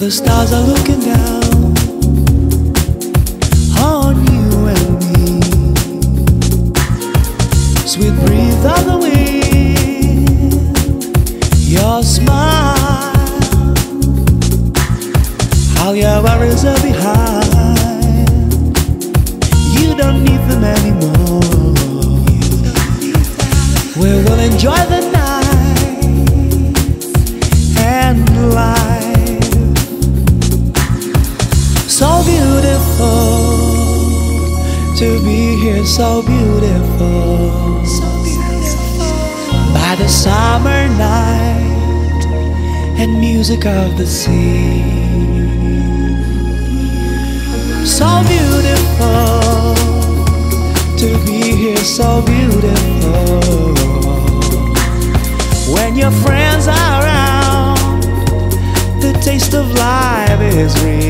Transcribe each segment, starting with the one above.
The stars are looking down on you and me. Sweet breeze of the wind, your smile, all your worries are behind. You don't need them anymore. We will enjoy the night beautiful to be here, so beautiful. By the summer night and music of the sea. So beautiful to be here, so beautiful. When your friends are around, the taste of life is real.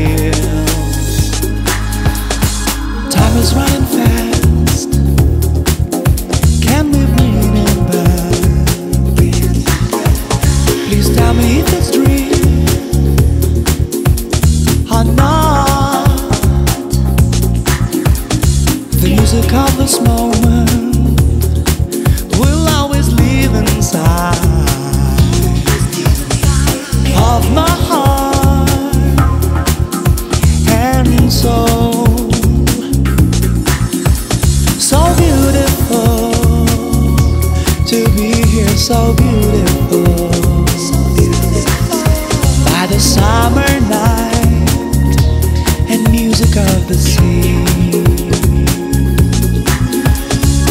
So beautiful. By the summer night and music of the sea.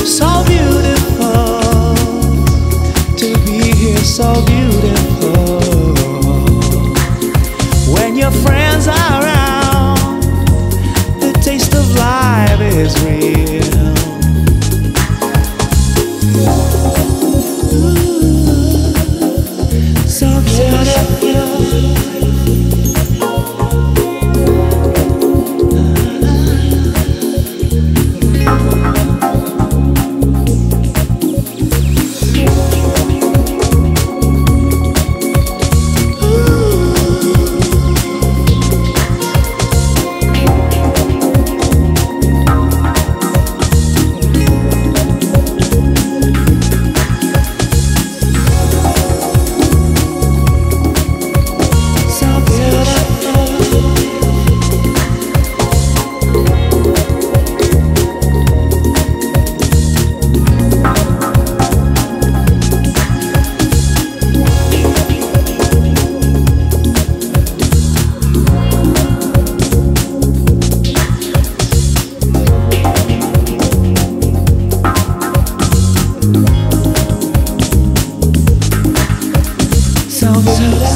So beautiful to be here, so beautiful. When your friends are Beautiful.